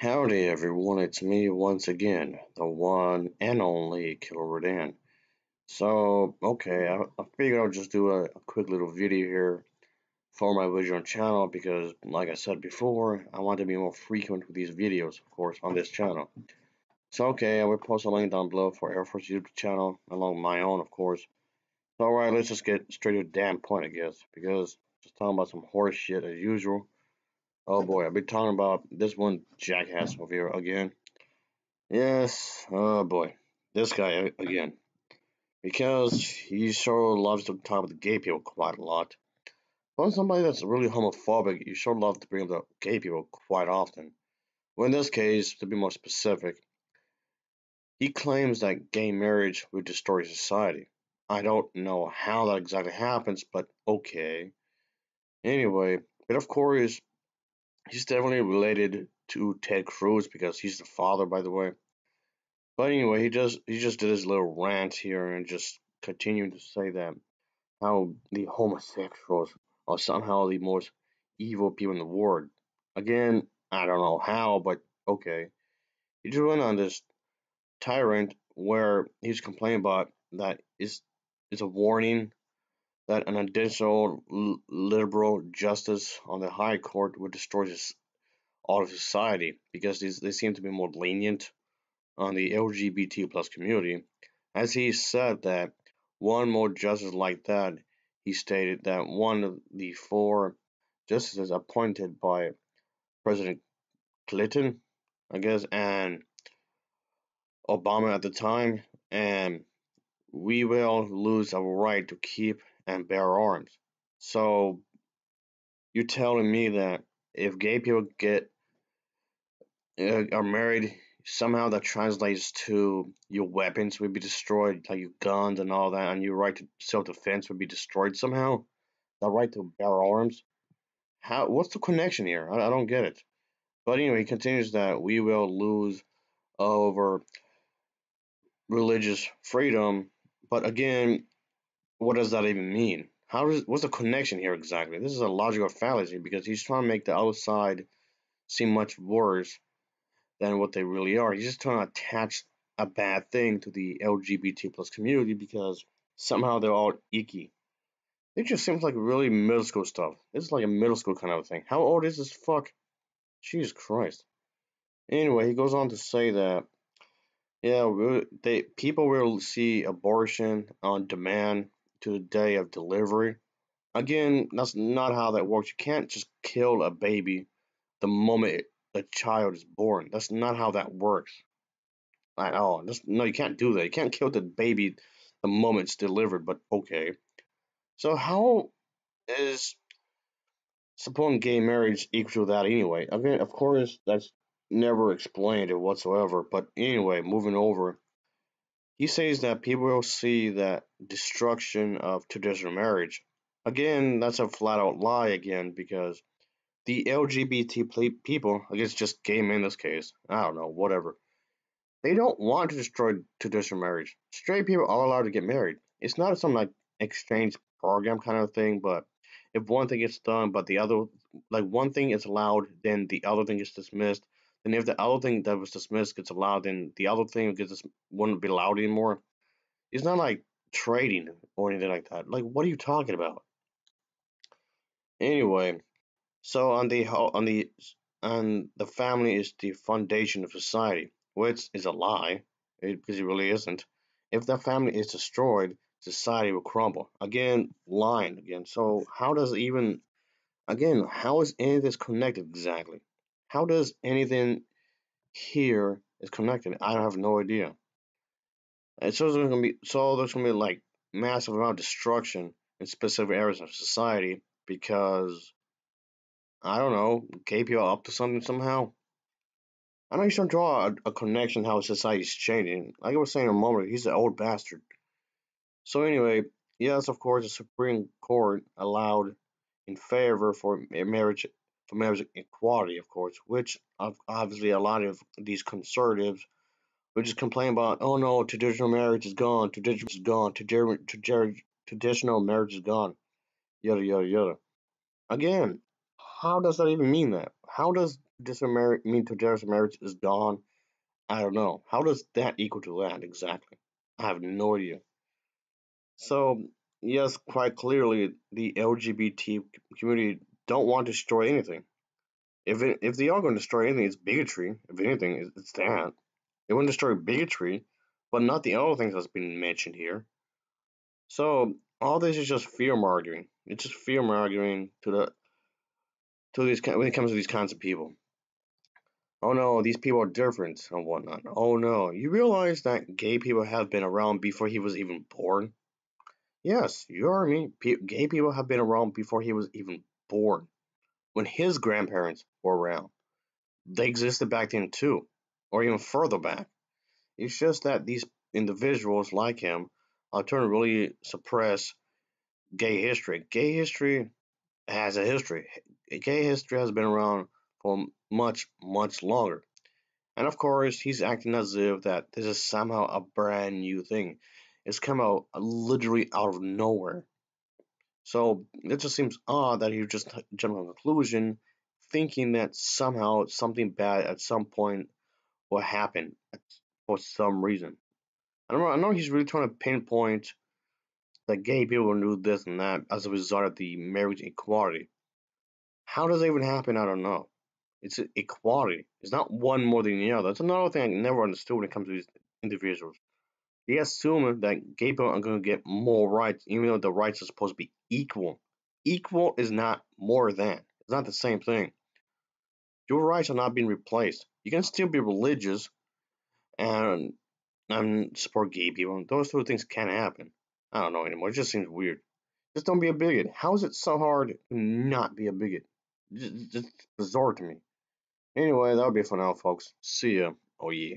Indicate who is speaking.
Speaker 1: Howdy everyone, it's me once again, the one and only Killer Dan. So, okay, I, I figured I'll just do a, a, quick little video here for my original channel because, like I said before, I want to be more frequent with these videos, of course, on this channel. So, okay, I will post a link down below for Air Force YouTube channel, along with my own, of course. So, alright, let's just get straight to the damn point, I guess, because just talking about some horse shit as usual. Oh boy, I'll be talking about this one jackass over here again. Yes, oh boy, this guy again. Because he sure loves to talk about the gay people quite a lot. When somebody that's really homophobic, you sure love to bring up the gay people quite often. Well, in this case, to be more specific, he claims that gay marriage would destroy society. I don't know how that exactly happens, but okay. Anyway, but of course, he's definitely related to Ted Cruz because he's the father, by the way. But anyway, he just he just did his little rant here and just continued to say that how the homosexuals are somehow the most evil people in the world. Again, I don't know how, but okay. He just went on this tyrant where he's complaining about that is is a warning that an additional liberal justice on the High Court would destroy this, all of society because these, they seem to be more lenient on the LGBT plus community. As he said that one more justice like that, he stated that one of the four justices appointed by President Clinton, I guess, and Obama at the time, and we will lose our right to keep and bear arms. So you're telling me that if gay people get uh, are married, somehow that translates to your weapons would be destroyed, like your guns and all that, and your right to self-defense would be destroyed somehow. The right to bear arms. How? What's the connection here? I, I don't get it. But anyway, he continues that we will lose over religious freedom. But again, what does that even mean? How does what's the connection here exactly? This is a logical fallacy because he's trying to make the outside seem much worse than what they really are. He's just trying to attach a bad thing to the LGBT plus community because somehow they're all icky. It just seems like really middle school stuff. Is like a middle school kind of thing. How old is this fuck? Jesus Christ. Anyway, he goes on to say that yeah, they people will see abortion on demand to the day of delivery. Again, that's not how that works. You can't just kill a baby the moment a child is born. That's not how that works at all. That's, no, you can't do that. You can't kill the baby the moment it's delivered, but okay. So how is supposing gay marriage equal to that anyway? I mean, of course, that's never explained whatsoever. But anyway, moving over. He says that people will see that destruction of traditional marriage. Again, that's a flat out lie again because the LGBT people, I guess just gay men in this case, I don't know, whatever. They don't want to destroy traditional marriage. Straight people are allowed to get married. It's not some like exchange program kind of thing, but if one thing gets done, but the other, like one thing is allowed, then the other thing is dismissed. And if the other thing that was dismissed gets allowed, then the other thing gets wouldn't be allowed anymore. It's not like trading or anything like that. Like, what are you talking about? Anyway, so on the on the and the family is the foundation of society, which is a lie because it really isn't. If the family is destroyed, society will crumble. Again, lying again. So how does even again how is any of this connected exactly? How does anything here is connected? I have no idea. And so there's gonna be so there's gonna be like massive amount of destruction in specific areas of society because I don't know, gay up to something somehow. I know he's trying to draw a, a connection how society's changing. Like I was saying a moment, ago, he's an old bastard. So anyway, yes, of course, the Supreme Court allowed in favor for marriage for marriage equality, of course, which obviously a lot of these conservatives would just complain about, oh no, traditional marriage is gone, traditional is gone, traditional marriage is gone, yada yada yada. Again, how does that even mean that? How does this marriage mean traditional marriage is gone? I don't know. How does that equal to that exactly? I have no idea. So yes, quite clearly, the LGBT community don't want to destroy anything. If it, if they are going to destroy anything, it's bigotry. If anything, it's that. They want to destroy bigotry, but not the other things that's been mentioned here. So all this is just fear mongering. It's just fear mongering to the to these when it comes to these kinds of people. Oh no, these people are different and whatnot. Oh no, you realize that gay people have been around before he was even born? Yes, you heard me. gay people have been around before he was even born. When his grandparents were around, they existed back then too, or even further back. It's just that these individuals like him are trying to really suppress gay history. Gay history has a history. Gay history has been around for much, much longer. And of course, he's acting as if that this is somehow a brand new thing. It's come out literally out of nowhere. So it just seems odd that he just jumped to a conclusion, thinking that somehow something bad at some point will happen for some reason. I don't know. I know he's really trying to pinpoint that gay people do this and that as a result of the marriage equality. How does it even happen? I don't know. It's equality. It's not one more than the other. That's another thing I never understood when it comes to these individuals. They assume that gay people are going to get more rights, even though the rights are supposed to be equal. Equal is not more than. It's not the same thing. Your rights are not being replaced. You can still be religious and and support gay people. Those two things can happen. I don't know anymore. It just seems weird. Just don't be a bigot. How is it so hard to not be a bigot? Just, just bizarre to me. Anyway, that'll be for now, folks. See ya. Oh, yeah.